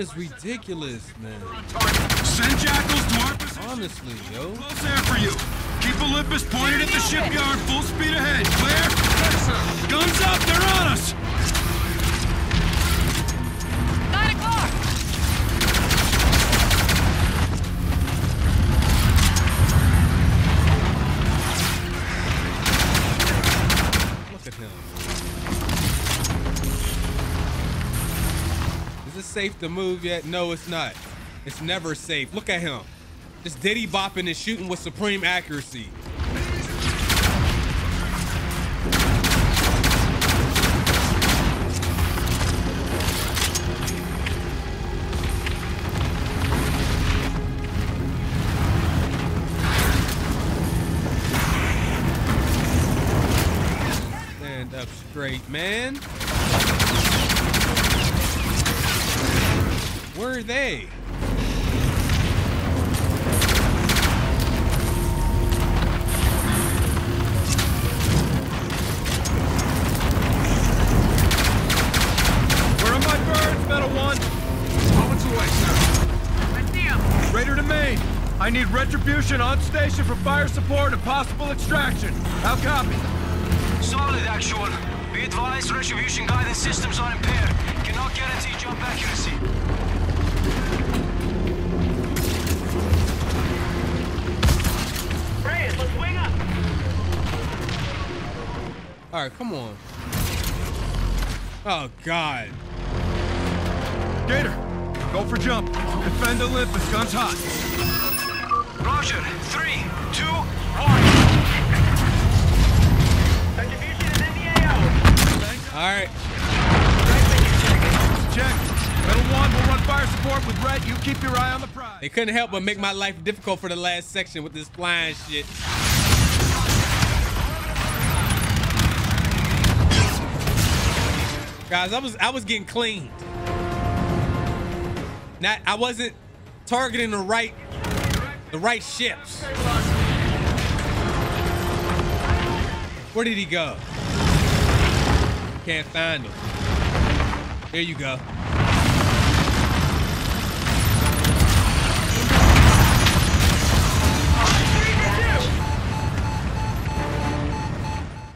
Their is ridiculous, man. Send jackals to our position. Honestly, yo. Close air for you. Keep Olympus pointed at the shipyard. Full speed ahead. Clear? Guns up. They're on us. Safe to move yet? No, it's not. It's never safe. Look at him. Just diddy bopping and shooting with supreme accuracy. Stand up straight, man. Where are they? Where are my birds, Metal One? Moments away, sir. I see him! Raider to Maine. I need retribution on station for fire support and possible extraction. How copy? Solid, actual. Be advised, retribution guidance systems are impaired. Cannot guarantee jump accuracy. All right, come on. Oh God. Gator, go for jump. Defend Olympus. Guns hot. Roger. Three, two, one. Retribution is in the AO! All right. Check. Metal One will run fire support with Red. You keep your eye on the prize. They couldn't help but make my life difficult for the last section with this flying shit. Guys, I was I was getting cleaned. Not I wasn't targeting the right the right ships. Where did he go? Can't find him. There you go.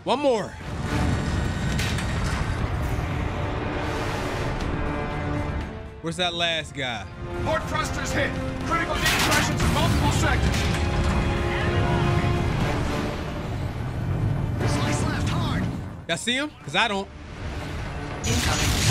One more. Where's that last guy? Port thrusters hit. Critical decompressions in multiple sectors. Slice left, hard. Y'all see him? Cause I don't. Tracking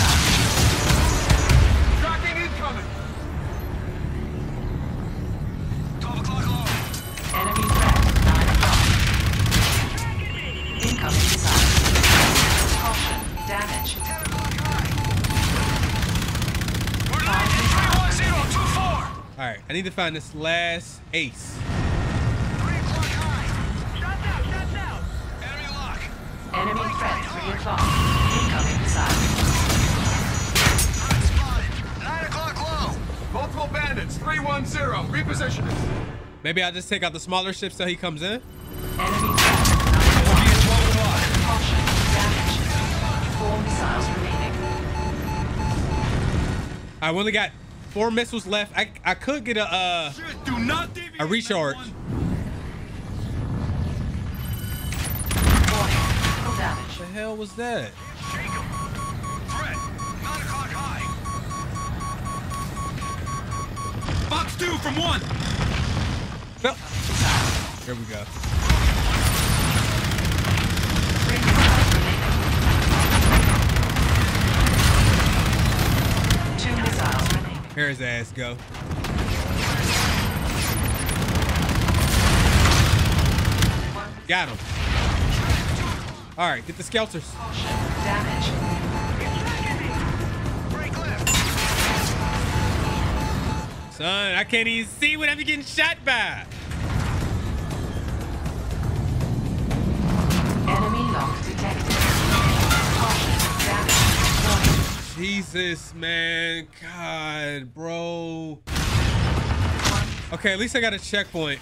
need to find this last ace. 3 o'clock high. Shots out, shots out! Enemy lock. Enemy threat, 3 o'clock. Incoming missile. Threat spotted. 9 o'clock low. Multiple bandits. 310. Repositioning. Maybe I'll just take out the smaller ships till he comes in. Enemy threat, 9 o'clock. Caution, damage. 4 missiles remaining. I only got four missiles left. I I could get a uh a recharge. What the hell was that? Shake 'em. Threat. 9 o'clock high. One. Box two from one. Well, here we go. Here his ass go. Got him. All right, get the skelters. Damage. Son, I can't even see what I'm getting shot by. Jesus, man. God, bro. Okay, at least I got a checkpoint.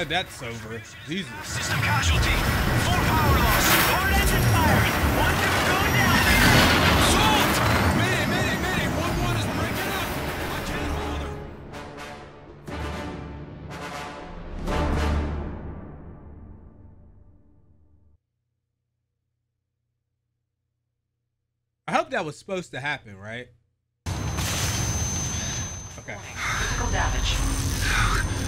Glad that's over. Jesus. System casualty. Full power loss. Forward engine firing. One, two, going down. Salt! Mayday, mayday, mayday! One one is breaking up. I can't hold her. I hope that was supposed to happen, right? Okay. Critical damage.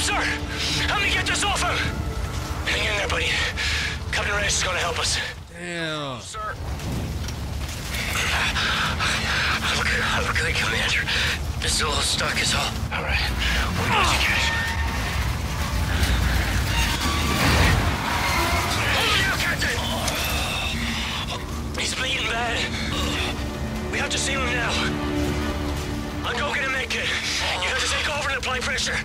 Sir! Help me get this off him! Hang in there, buddy. Captain Reyes is gonna help us. Damn. Sir. Look, look the commander. Just a little stuck is all. All right. We got you, guys. Over you, Captain! He's bleeding bad. We have to see him now. I'll go get a med kit. You have to take over and apply pressure.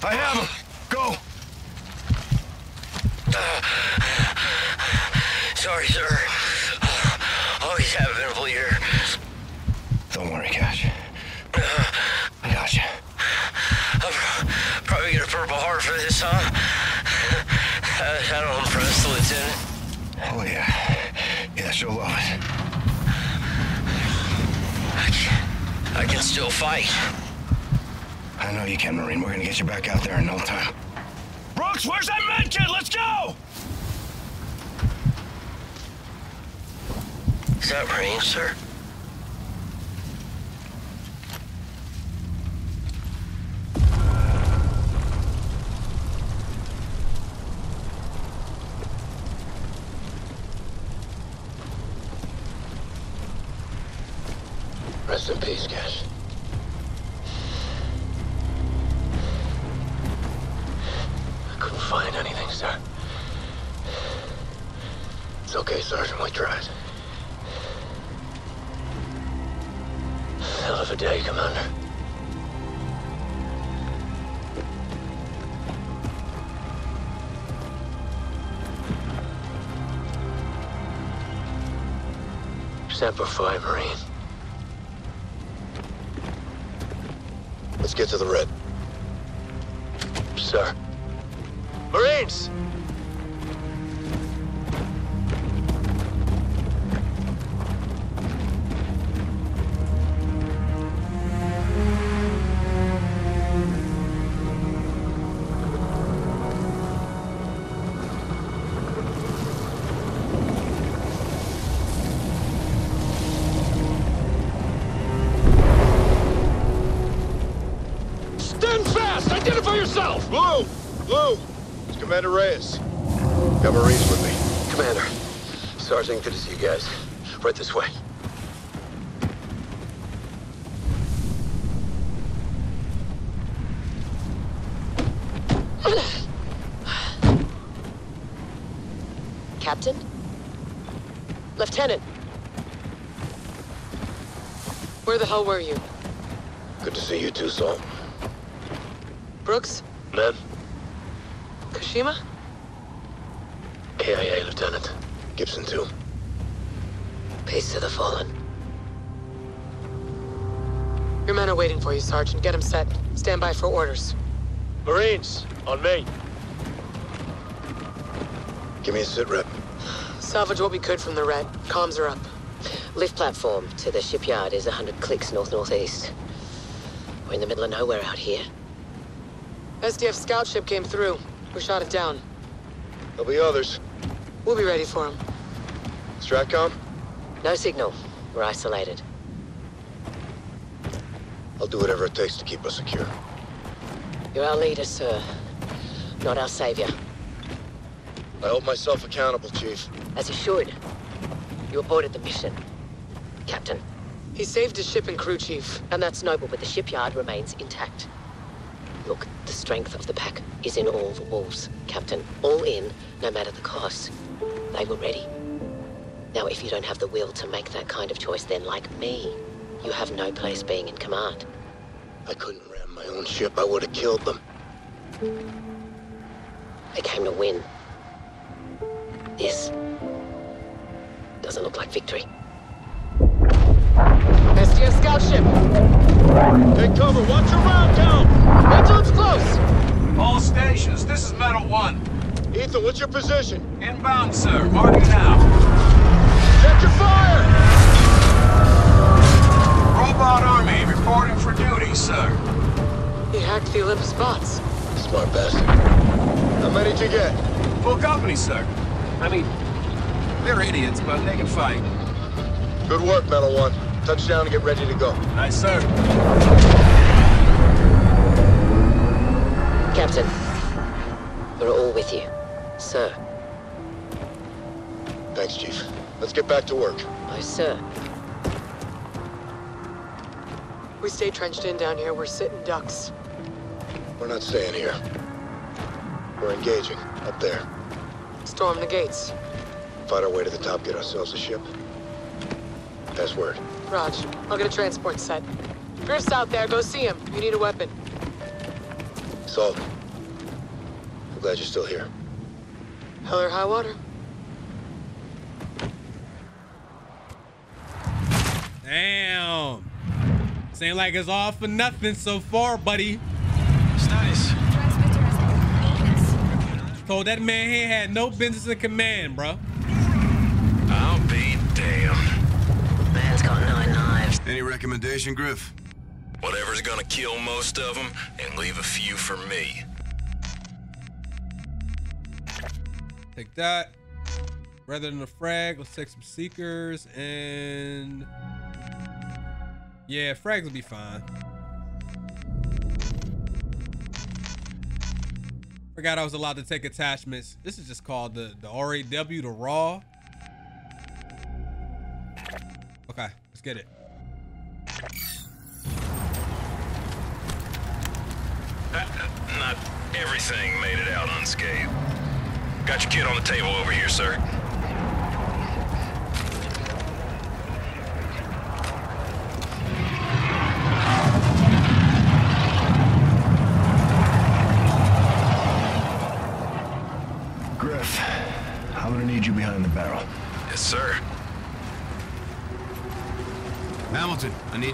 I have him. Go. Sorry, sir. Always have been a bleeder. Don't worry, Cash. I got you. I'll probably get a purple heart for this, huh? Uh, don't impress the lieutenant. Oh, yeah. Yeah, she'll love it. I can, I can still fight. I know you can, Marine. We're gonna get you back out there in no time. Brooks, where's that med kit? Let's go! Is that Marine, sir? A day, Commander. Semper Fi, Marine. Let's get to the red. sir. Marines! Good to see you guys. Right this way. Captain? Lieutenant? Where the hell were you? Good to see you too, Saul. Brooks? Men, Kashima? KIA, Lieutenant. Gibson too. Peace to the fallen. Your men are waiting for you, Sergeant. Get them set. Stand by for orders. Marines, on me. Give me a sit rep. Salvage what we could from the red. Comms are up. Lift platform to the shipyard is 100 clicks north-northeast. We're in the middle of nowhere out here. SDF scout ship came through. We shot it down. There'll be others. We'll be ready for them. Stratcom? No signal. We're isolated. I'll do whatever it takes to keep us secure. You're our leader, sir. Not our savior. I hold myself accountable, Chief. As you should. You aborted the mission. Captain. He saved his ship and crew, Chief. And that's noble, but the shipyard remains intact. Look, the strength of the pack is in all the wolves, Captain. All in, no matter the cost. They were ready. Now, if you don't have the will to make that kind of choice, then like me, you have no place being in command. I couldn't ram my own ship. I would have killed them. They came to win. This doesn't look like victory. SDF scout ship! Take cover. Watch your round count. Wait till close! All stations, this is Metal 1. Ethan, what's your position? Inbound, sir. Marking now. Check your fire! Robot Army reporting for duty, sir. He hacked the Olympus bots. Smart bastard. How many did you get? Full company, sir. I mean, they're idiots, but they can fight. Good work, Metal One. Touchdown and get ready to go. Aye, sir. Captain, we're all with you. Sir. Thanks, Chief. Let's get back to work. Oh, sir. We stay trenched in down here. We're sitting ducks. We're not staying here. We're engaging up there. Storm the gates. Fight our way to the top, get ourselves a ship. Pass word. Raj, I'll get a transport set. Drift's out there. Go see him. You need a weapon. Salt. I'm glad you're still here. Hell or high water. Damn. Seem like it's all for nothing so far, buddy. It's nice. Told that man he had no business in command, bro. I'll be damned. Man's got nine knives. Any recommendation, Griff? Whatever's gonna kill most of them and leave a few for me. Take that. Rather than a frag, let's take some seekers and yeah, frags will be fine. Forgot I was allowed to take attachments. This is just called the the RAW, the raw. Okay, let's get it. Uh, uh, not everything made it out unscathed. Got your kit on the table over here, sir.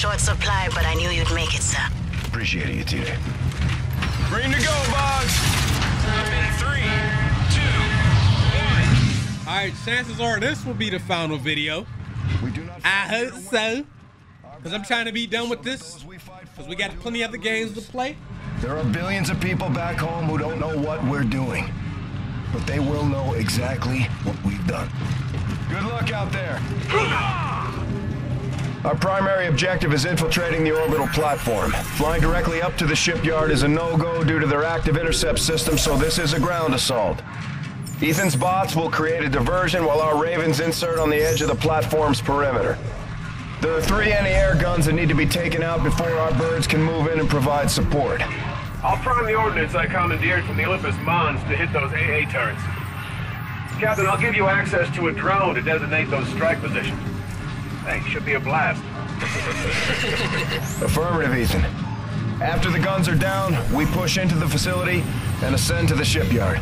short supply, but I knew you'd make it, sir. Appreciate it, Yatire. Green to go, Boggs! In three, two, one. All right, chances are this will be the final video. We do not I hope so. Because I'm trying to be done with this. Because we got plenty of other games to play. There are billions of people back home who don't know what we're doing. But they will know exactly what we've done. Good luck out there. Our primary objective is infiltrating the orbital platform. Flying directly up to the shipyard is a no-go due to their active intercept system, so this is a ground assault. Ethan's bots will create a diversion while our Ravens insert on the edge of the platform's perimeter. There are three anti-air guns that need to be taken out before our birds can move in and provide support. I'll prime the ordnance I commandeered from the Olympus Mons to hit those AA turrets. Captain, I'll give you access to a drone to designate those strike positions. Hey, should be a blast. Affirmative, Ethan. After the guns are down, we push into the facility and ascend to the shipyard.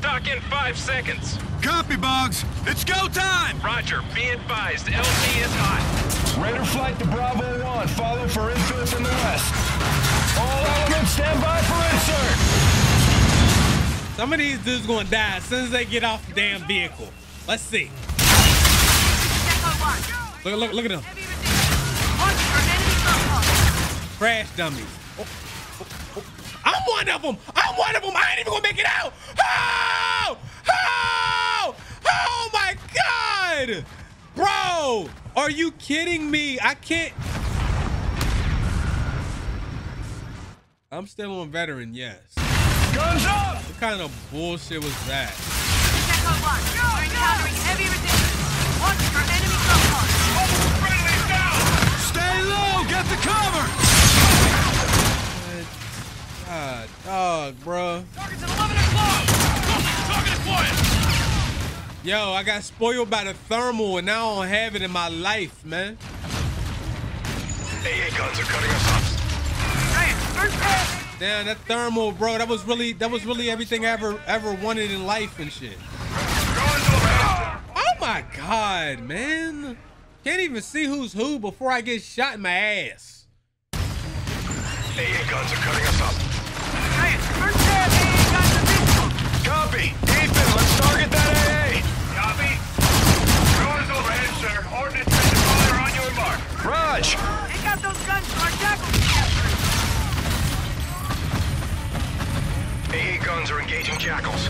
Dock in five seconds. Copy, Boggs. It's go time! Roger, be advised, LZ is hot. Raider flight to Bravo 1. Follow for inserts in the west. All elements stand by for insert. Some of these dudes gonna die as soon as they get off the damn vehicle. Let's see. Look, look, look at them. Crash dummies. Oh, oh, oh. I'm one of them. I'm one of them. I ain't even gonna make it out. Oh! Oh! Oh my God! Bro, are you kidding me? I can't. I'm still on veteran, yes. Guns up! What kind of bullshit was that? Stay low! Get the cover! God, dog, bro. Target's at 11 o'clock! Target deployed! Yo, I got spoiled by the thermal and now I don't have it in my life, man. AA guns are cutting us off. Hey, first pass! Damn, that thermal, bro, that was really that was really everything I ever ever wanted in life and shit. Oh my god, man. Can't even see who's who before I get shot in my ass. AA guns are cutting us off. Hey, first pass! AA guns are visible! Copy. Ethan, let's target that AA. Copy. Drone is overhead, sir. Ordnance and deployer on your mark. Raj. Take out those guns to our AA guns are engaging jackals.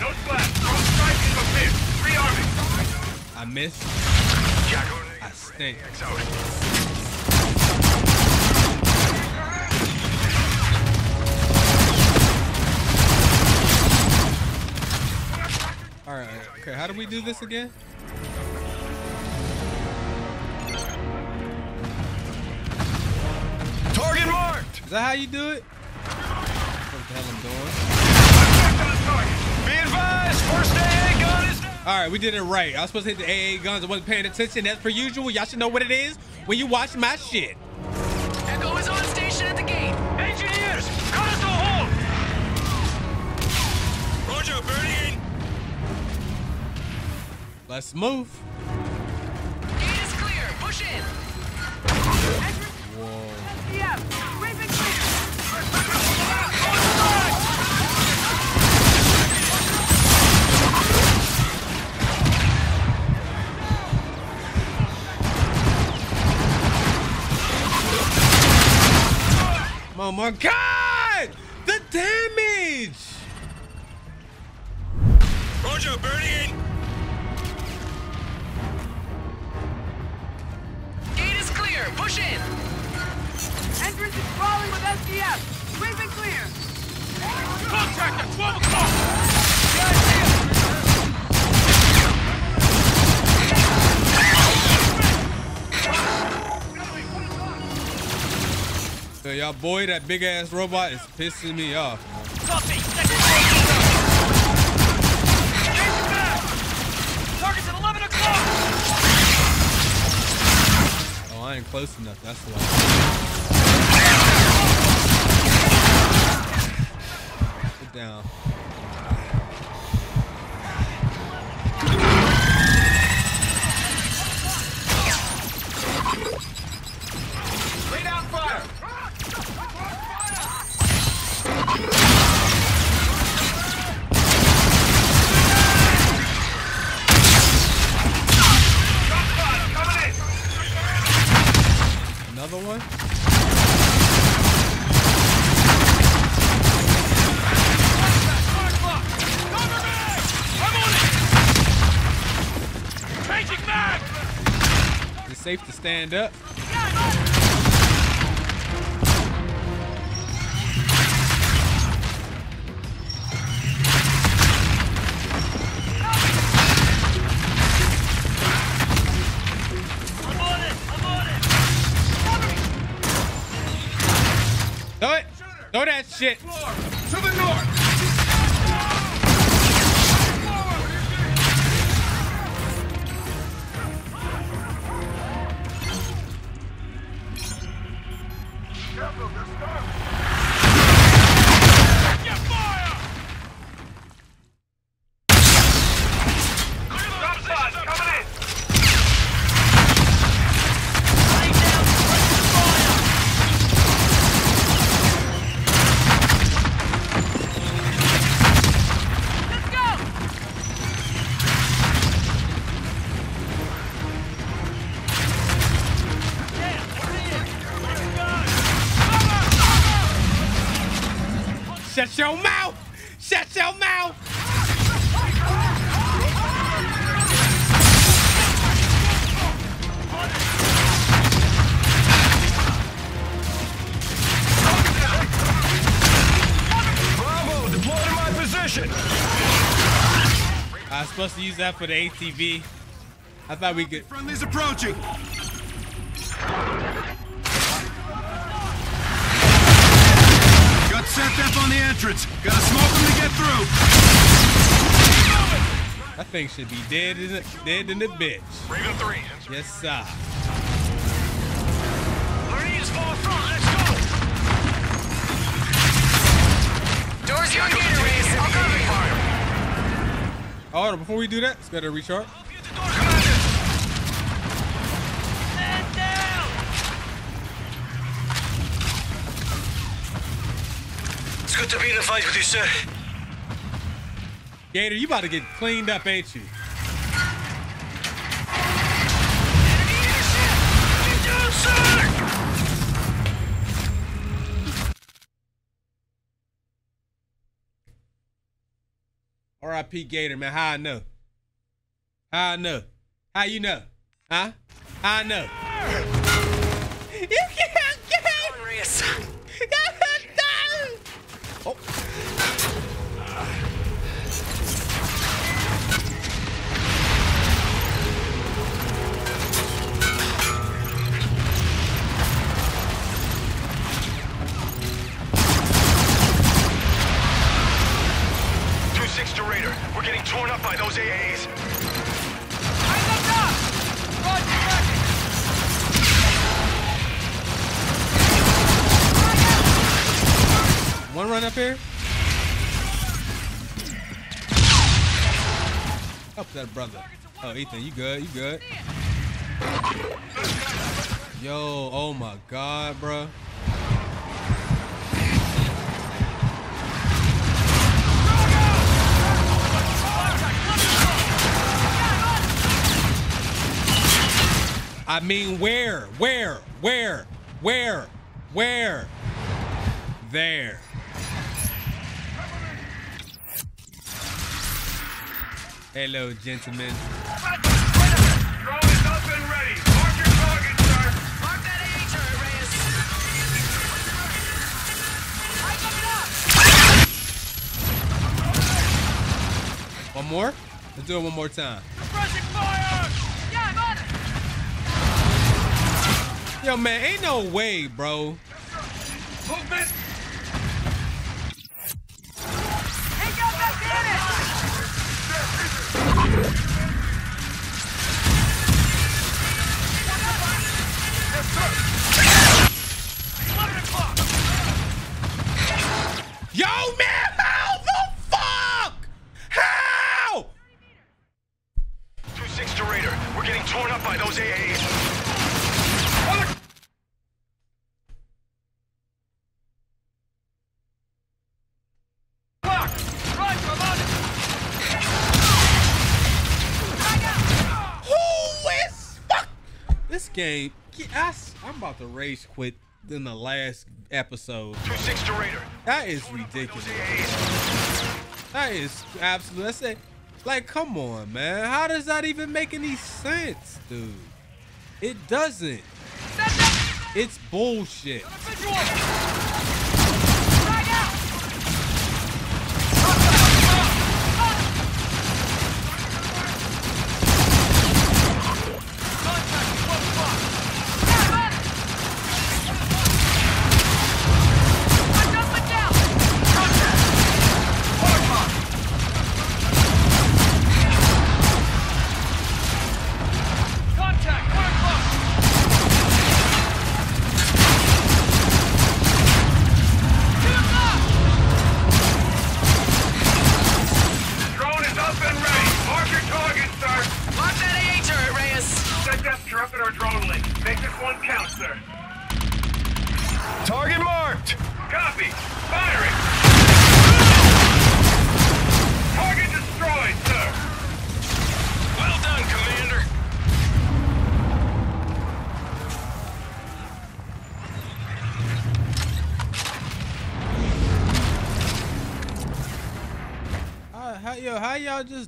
No. Drone strike is a miss. Three army. I missed. Jackal I stink. All right. Okay, how do we do this again? Target marked. Is that how you do it? What the hell I'm doing? Be advised, first AA gun is down. All right, we did it right. I was supposed to hit the AA guns. I wasn't paying attention. As per usual, y'all should know what it is when you watch my shit. Echo is on station at the gate. Engineers! Cut us a hole! Roger, burning in. Let's move. Gate is clear. Push in. SDF! Oh my god! The damage! Roger, burning in. Gate is clear. Push in. Entrance is crawling with SDF! We've been clear! Contact at 12 o'clock! So y'all boy, that big ass robot is pissing me off. Copy. Oh, I ain't close enough. That's why. Sit down. Stand up? Shut your mouth! Shut your mouth! Bravo, deploy to my position. I was supposed to use that for the ATV. I thought we could. Friendly's approaching! On the entrance. Gotta smoke them to get through. That thing should be dead in the dead in the bitch. Raven 3. Yes, sir. Marines far front, let's go! Doors your gator race. I'll cover you. Oh, hold on, before we do that, let's gotta recharge. Good to be in the fight with you, sir. Gator, you about to get cleaned up, ain't you? R.I.P. Gator, man. How I know? How I know? How you know? Huh? How I know? That brother. Oh, Ethan, you good? You good? Yo, oh my God, bro. I mean, where? Where? Where? Where? Where? There. Hello, gentlemen. Drone is up and ready. Mark your target, sir. Mark that AA turret, gentlemen. One more? Let's do it one more time. Yo, man, ain't no way, bro. Movement! Yo, man, how the fuck? How? 2-6 to Raider. We're getting torn up by those AAs. Oh, This game, Yes. I'm about to rage quit in the last episode. 2-6 to Raider. That is ridiculous. That is absolute. That's it. Like, come on, man. How does that even make any sense, dude? It doesn't. It's bullshit.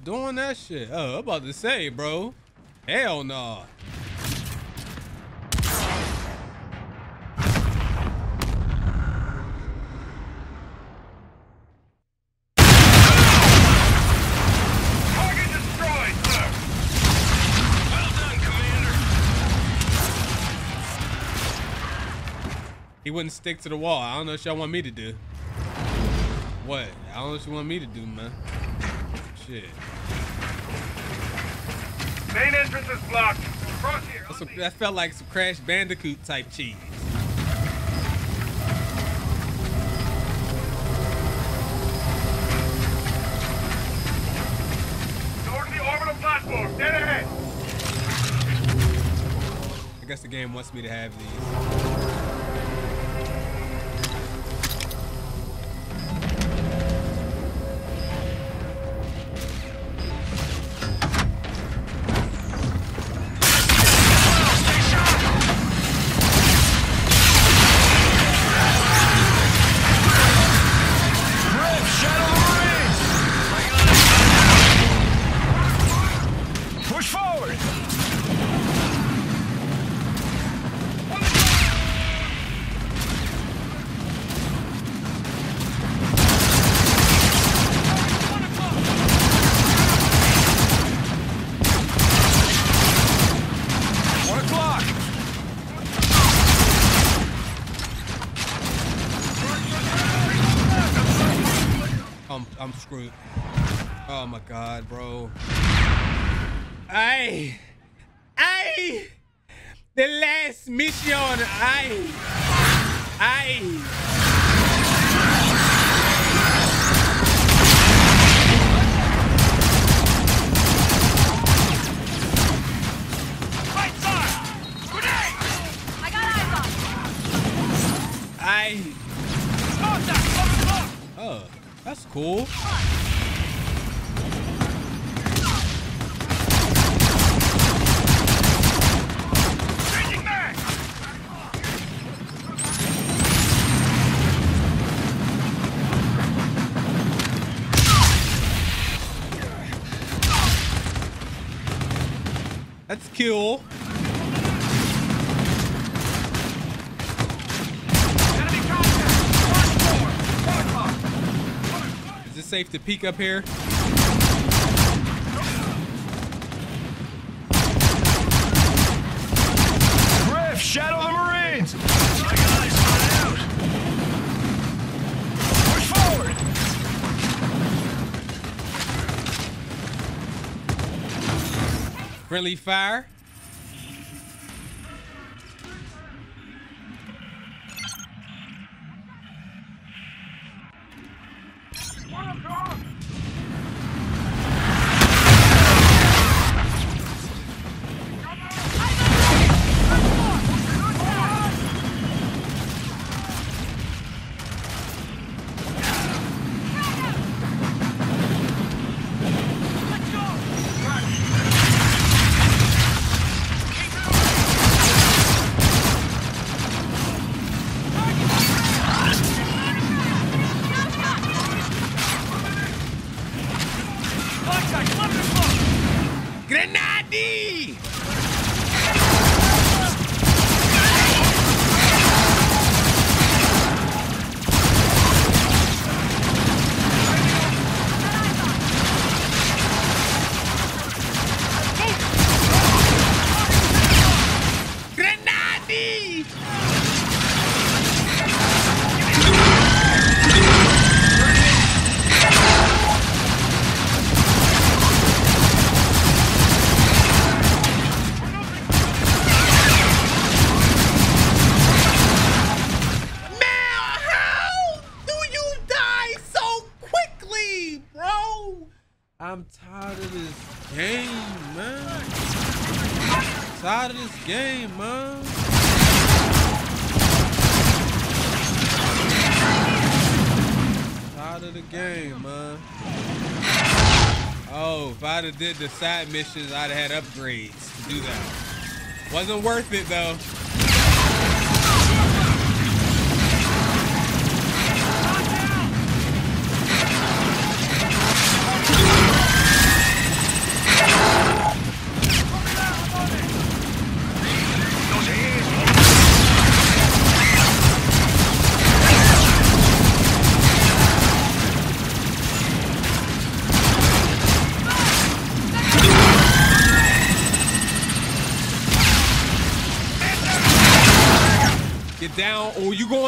Just doing that shit? Oh, I'm about to say, bro. Hell no. Target destroyed, sir. Well done, Commander. He wouldn't stick to the wall. I don't know what y'all want me to do. What? I don't know what you want me to do, man. Shit. Main entrance is blocked. Cross here. Some, that felt like some Crash Bandicoot type cheese. Door the orbital platform. Dead ahead. I guess the game wants me to have these. One o'clock! Oh, that's cool. Changing mag! That's cool. Enemy contact! Mark four! One o'clock! Is it safe to peek up here? Griff, shadow the Marines! My guys out. Push forward! Friendly fire. The side missions, I'd have had upgrades to do that. Wasn't worth it though.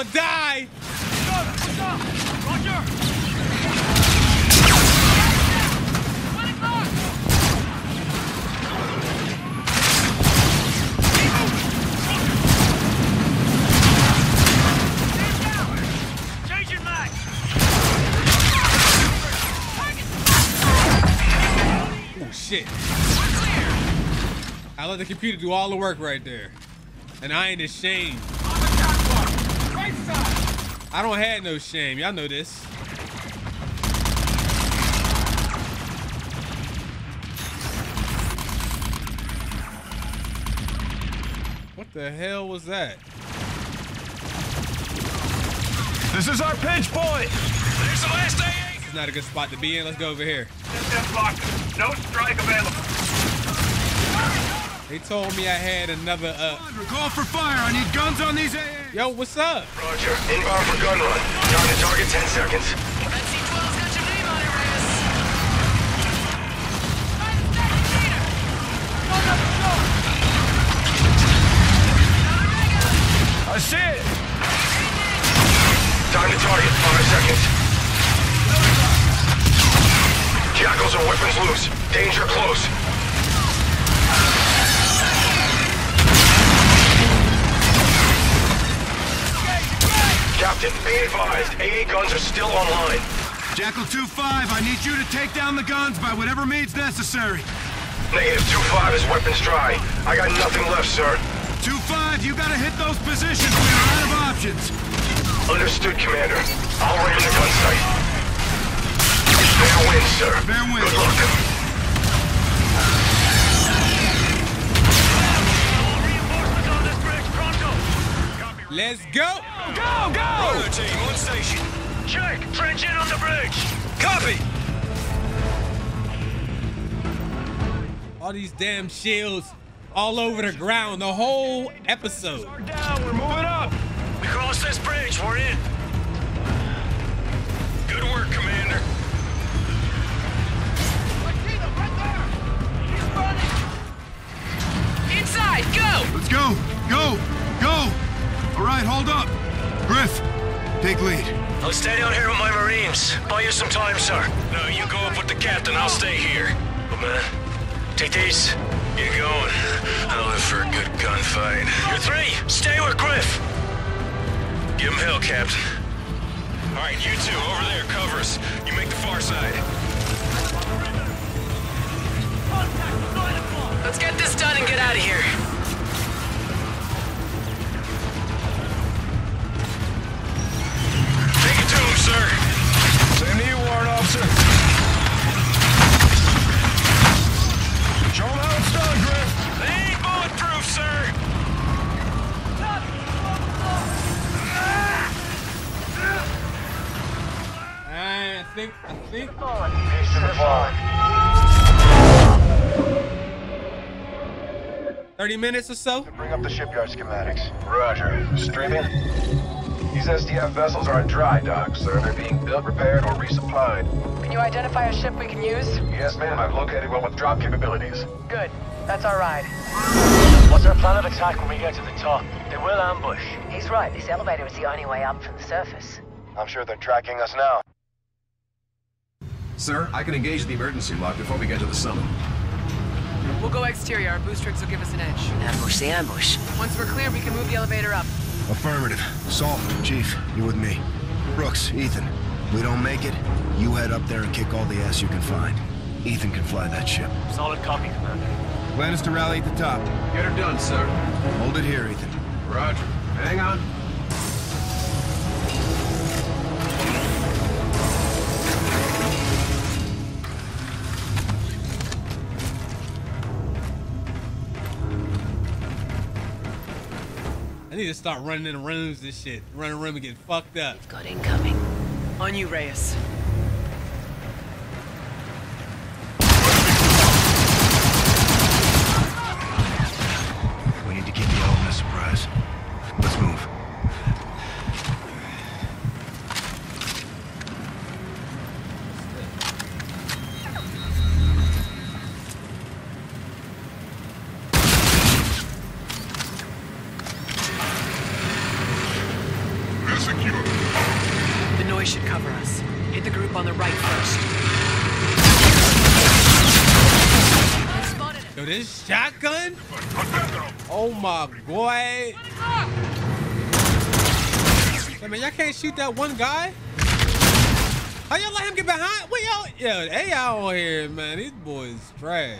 Gonna die. Shit. I let the computer do all the work right there. And I ain't ashamed. I don't have no shame. Y'all know this. What the hell was that? This is our pinch point. There's the last AA! This is not a good spot to be in. Let's go over here. System locked. No strike available. They told me I had another uh Call for fire. I need guns on these AA. Yo, what's up? Roger. Inbound for gun run. Down to target 10 seconds. NC-12's got your name on it, Reyes. I see it. Time to target. Five seconds. Jackals are weapons loose. Danger close. Be advised. AA guns are still online. Jackal 2-5, I need you to take down the guns by whatever means necessary. Negative 2-5 is weapons dry. I got nothing left, sir. 2-5, you gotta hit those positions. We're out of options. Understood, Commander. I'll ram the gun site. Fair win, sir. Fair win. Good luck. Let's go. Go, go! Bravo team, on station. Check! Trench in on the bridge! Copy. All these damn shields all over the ground the whole episode. Down, we're moving up. We crossed this bridge, we're in. Good work, Commander. He's running! Inside, go! Let's go. Go. Go. All right, hold up. Griff, take lead. I'll stay down here with my Marines. Buy you some time, sir. No, you go up with the captain. I'll stay here. But man, take these. Get going. I'll live for a good gunfight. You're three. Stay with Griff. Give him hell, Captain. All right, you two, over there, cover us. You make the far side. Let's get this done and get out of here. Sir. Same to you, Warrant Officer. Show them how it's done, They ain't bulletproof, sir. I think, I think... 30 minutes or so? To bring up the shipyard schematics. Roger. Streaming? These SDF vessels are in dry dock, sir. They're being built, repaired, or resupplied. Can you identify a ship we can use? Yes, ma'am. I've located one with drop capabilities. Good. That's our ride. What's our plan of attack when we get to the top? They will ambush. He's right. This elevator is the only way up from the surface. I'm sure they're tracking us now. Sir, I can engage the emergency lock before we get to the summit. We'll go exterior. Our boost rigs will give us an edge. Ambush the ambush. Once we're clear, we can move the elevator up. Affirmative. Salt, Chief, you with me. Brooks, Ethan, we don't make it, you head up there and kick all the ass you can find. Ethan can fly that ship. Solid copy, Commander. Plan is to rally at the top. Get her done, sir. Hold it here, Ethan. Roger. Hang on. Need to start running in the rooms and shit. Running room and getting fucked up. Got incoming. On you, Reyes. My boy. I mean, y'all can't shoot that one guy? How y'all let him get behind? Wait, y'all, yo, hey, y'all on here, man. These boys trash.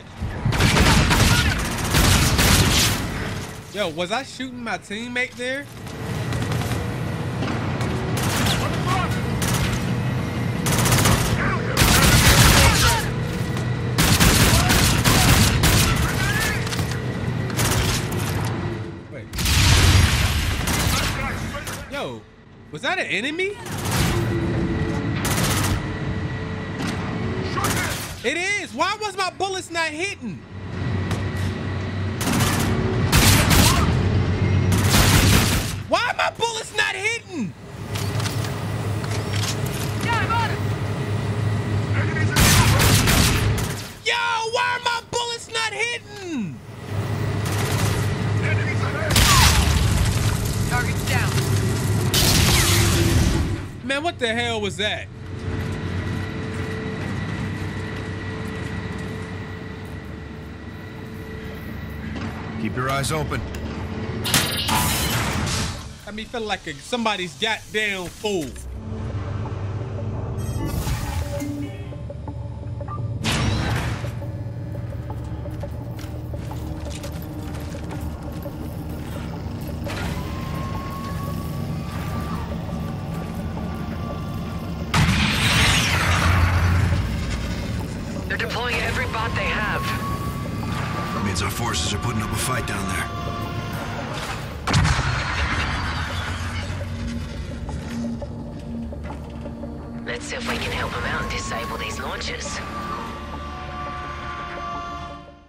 Yo, was I shooting my teammate there? Was that an enemy? It is. Why was my bullets not hitting? Why are my bullets not hitting? Yo, why are my bullets not hitting? Target's down. Man, what the hell was that? Keep your eyes open. Got me feel like a, somebody's goddamn fool.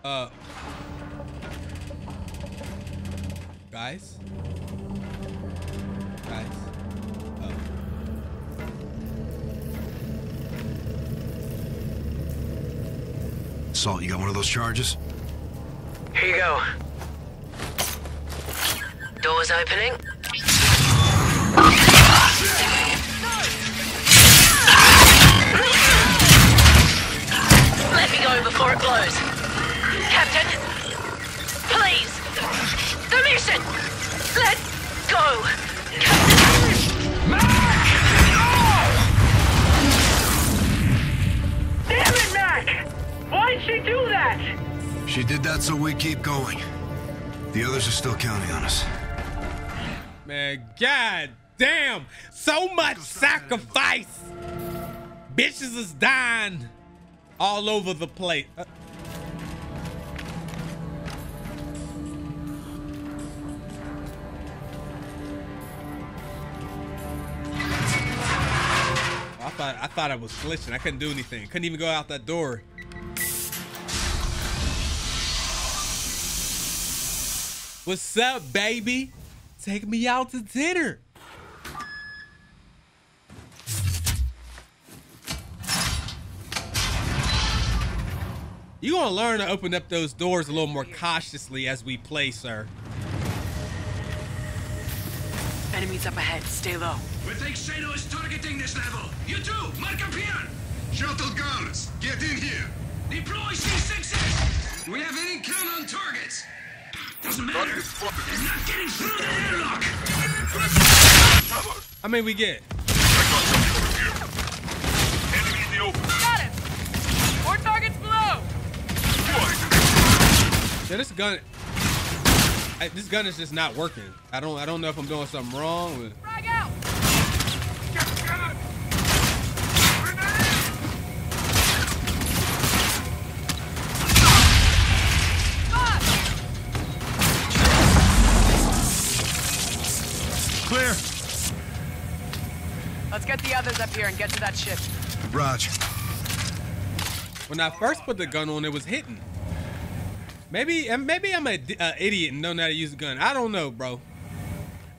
Uh. Guys? Guys? Uh. Salt, you got one of those charges? Here you go. Doors opening. Let me go before it blows. The. Let go. Damn it, Mac! Why'd she do that? She did that so we keep going. The others are still counting on us. Man, god damn. So much sacrifice. Bitches is dying all over the place. Thought I was glitching. I couldn't do anything. Couldn't even go out that door. What's up, baby? Take me out to dinner. You're gonna learn to open up those doors a little more cautiously as we play, sir. Enemies up ahead. Stay low. We think Shano is targeting this level. You too, mark up here. Shuttle guards, get in here. Deploy C6s. We have any count on targets. Doesn't matter. They're not getting through the airlock. How many we get? Got it. More targets below. Yeah, this gun. I, this gun is just not working. I don't. I don't know if I'm doing something wrong. With, Let's get the others up here and get to that ship. Raj. when I first put the gun on, it was hitting. Maybe, maybe I'm an uh, idiot and don't know how to use a gun. I don't know, bro.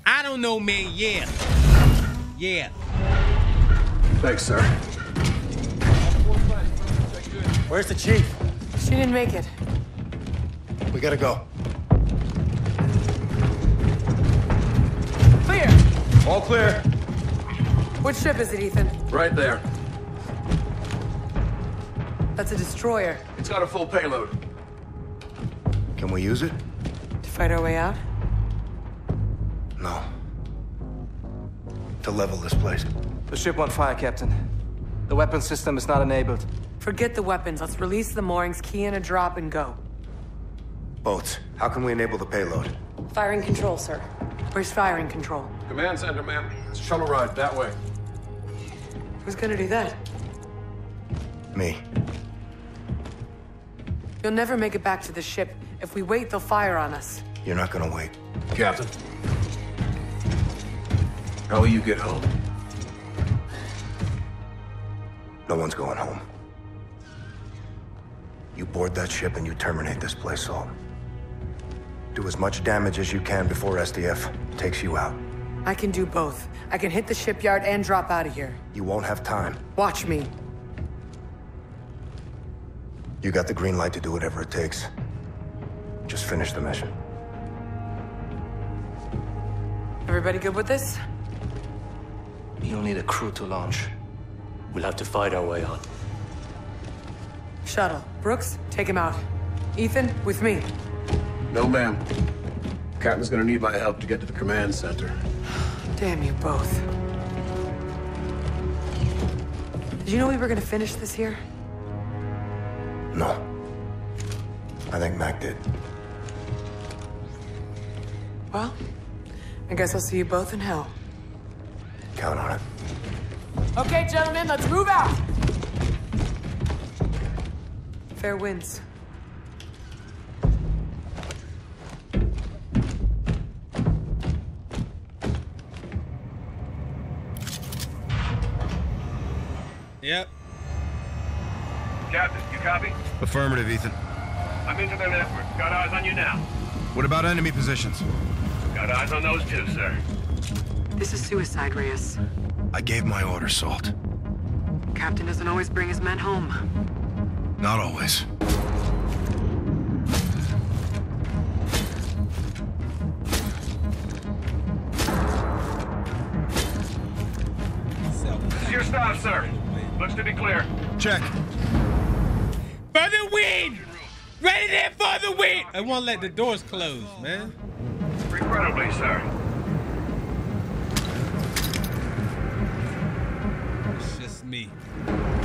I don't know, man. Yeah, yeah. Thanks, sir. Where's the chief? She didn't make it. We gotta go. Clear. All clear. Which ship is it, Ethan? Right there. That's a destroyer. It's got a full payload. Can we use it? To fight our way out? No. To level this place. The ship on fire, Captain. The weapon system is not enabled. Forget the weapons. Let's release the moorings, key in a drop, and go. Boats. How can we enable the payload? Firing control, sir. Where's firing control? Command center, ma'am. It's a shuttle ride that way. Who's gonna do that? Me. You'll never make it back to the ship. If we wait, they'll fire on us. You're not gonna wait. Captain. How will you get home? No one's going home. You board that ship and you terminate this place, all. Do as much damage as you can before SDF takes you out. I can do both. I can hit the shipyard and drop out of here. You won't have time. Watch me. You got the green light to do whatever it takes. Just finish the mission. Everybody good with this? You'll need a crew to launch. We'll have to fight our way on. Shuttle. Brooks, take him out. Ethan, with me. No, ma'am. Captain's gonna need my help to get to the command center. Damn you both. Did you know we were gonna finish this here? No. I think Mac did. Well, I guess I'll see you both in hell. Count on it. Okay, gentlemen, let's move out! Fair winds. Affirmative, Ethan. I'm into their network. Got eyes on you now. What about enemy positions? Got eyes on those too, sir. This is suicide, Reyes. I gave my order, Salt. Captain doesn't always bring his men home. Not always. This is your stop, sir. Looks to be clear. Check. For the win! Ready there for the win! I won't let the doors close, man. Regrettably, sir. It's just me.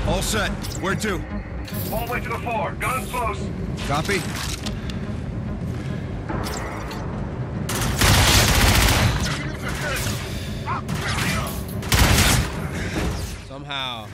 All set. Where to? All the way to the floor. Guns close. Copy. Somehow.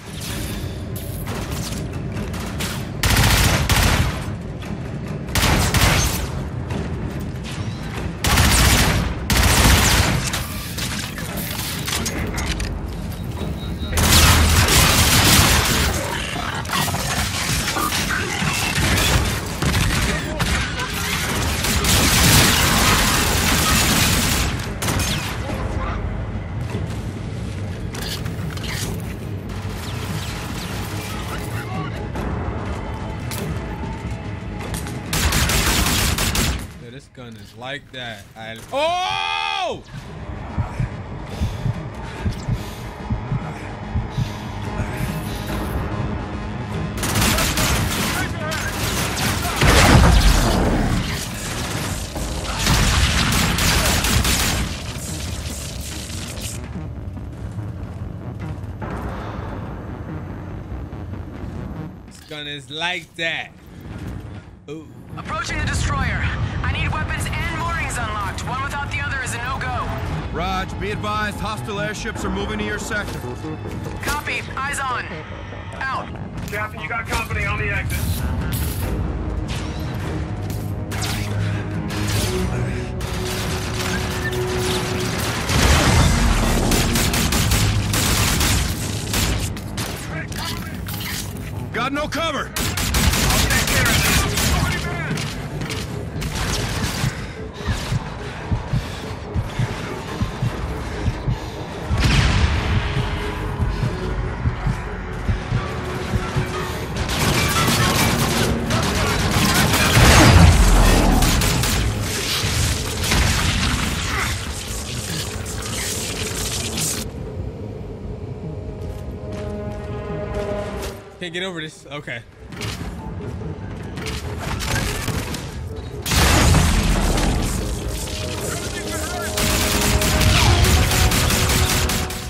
Like that. I, oh! Gun is like that. Ooh. Approaching the destroyer. I need weapons and moorings unlocked. One without the other is a no-go. Raj, be advised, hostile airships are moving to your sector. Copy. Eyes on. Out. Captain, you got company on the exit. Got no cover! Can't get over this. Okay.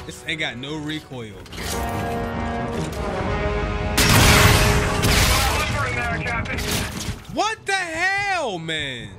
This ain't got no recoil. What the hell, man?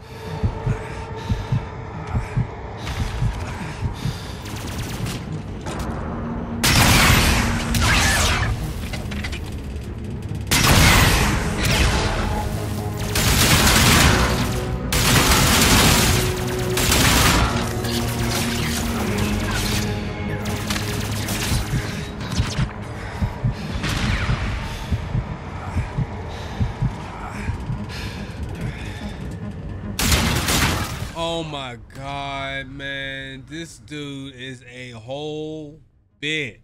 Whole bitch.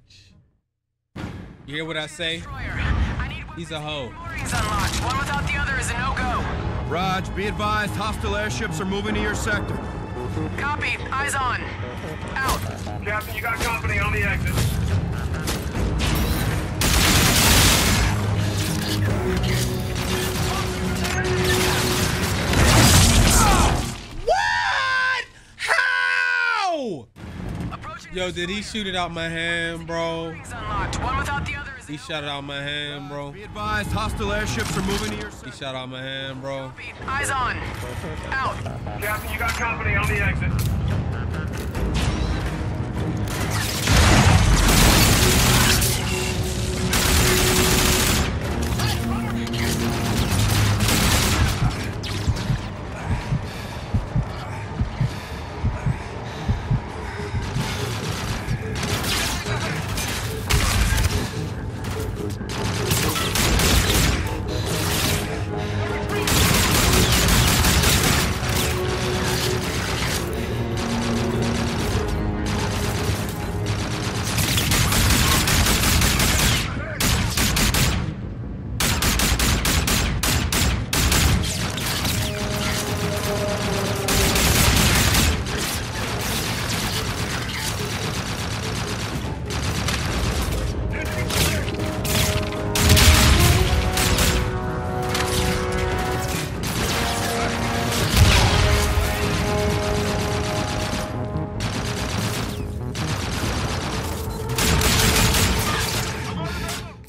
You hear what I say? He's a hoe. One without the other is a no-go. Raj, be advised, hostile airships are moving to your sector. Copy. Eyes on. Out. Captain, you got company on the exit. What? How? Yo, did he shoot it out my hand, bro? One without the other is He shot it out my hand, bro. Be advised, hostile airships are moving to your. He shot out my hand, bro. Eyes on. Out. Captain, you got company on the exit.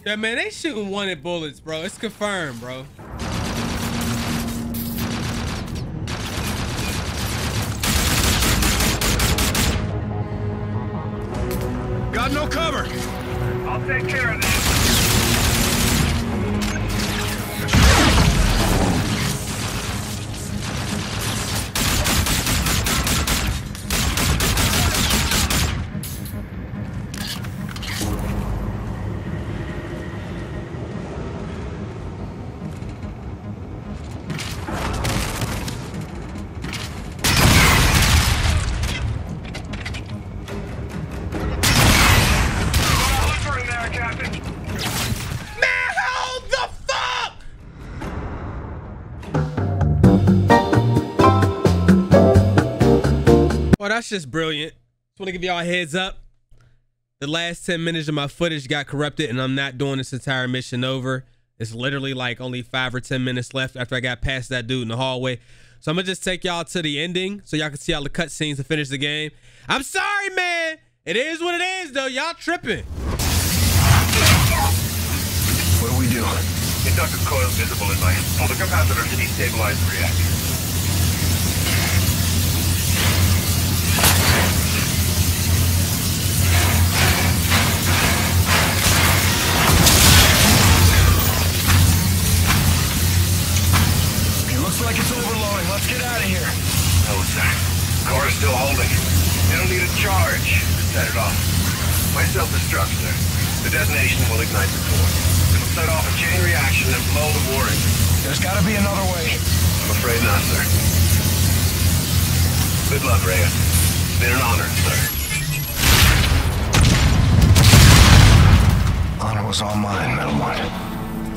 Yeah, man, they shooting wanted bullets, bro. It's confirmed, bro. Got no cover! I'll take care of this. Just brilliant. Just want to give y'all a heads up. The last 10 minutes of my footage got corrupted, and I'm not doing this entire mission over. It's literally like only five or 10 minutes left after I got past that dude in the hallway. So I'm gonna just take y'all to the ending so y'all can see all the cutscenes to finish the game. I'm sorry, man. It is what it is, though. Y'all tripping. What do we do? Inductive coil visible in my Pull the capacitor to destabilize the reactor. Like it's overloading. Let's get out of here. No, sir. Car is still holding. It'll need a charge to set it off. My self-destruct, sir. The detonation will ignite the core. It'll set off a chain reaction and blow the mooring. There's gotta be another way. I'm afraid not, sir. Good luck, Reyes. It's been an honor, sir. Honor was all mine, Metal One.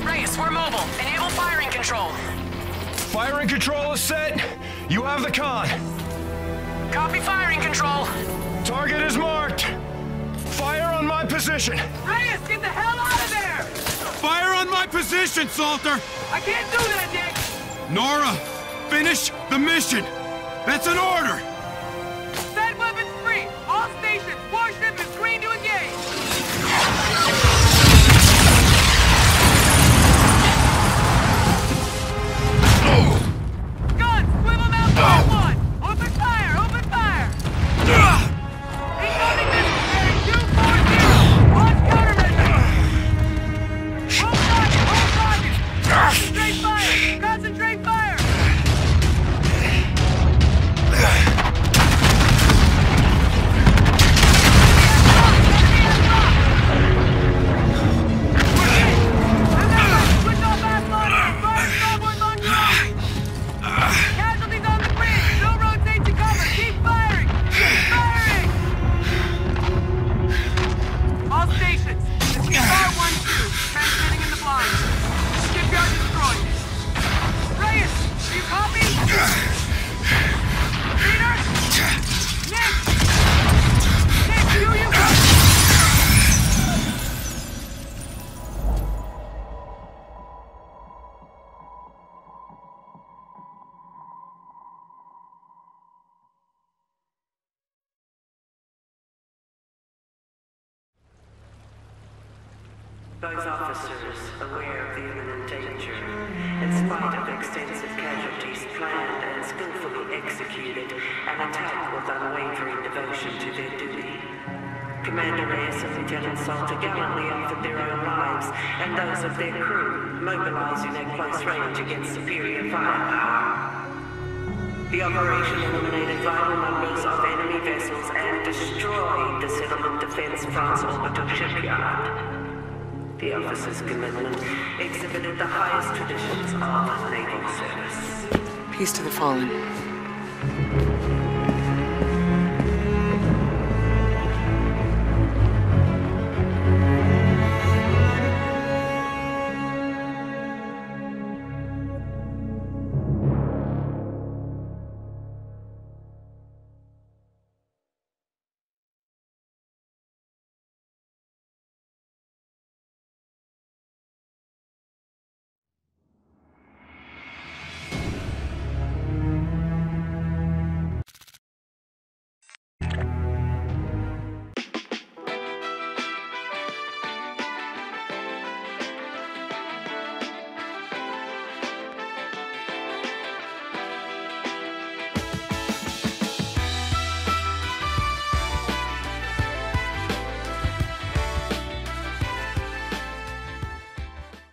Reyes, we're mobile. Enable firing control. Firing control is set. You have the con. Copy firing control. Target is marked. Fire on my position. Reyes, get the hell out of there! Fire on my position, Salter! I can't do that, Nick! Nora, finish the mission! That's an order! Swivel Both officers, aware of the imminent danger, in spite of extensive casualties, planned and skillfully executed an attack with unwavering devotion to their duty. Commander Reyes and Lieutenant Salter gallantly offered their own lives and those of their crew, mobilizing at close range against superior firepower. The operation eliminated vital numbers of enemy vessels and destroyed the settlement defense Front orbital shipyard. The officer's commitment exhibited the highest traditions of our naval service. Peace to the fallen.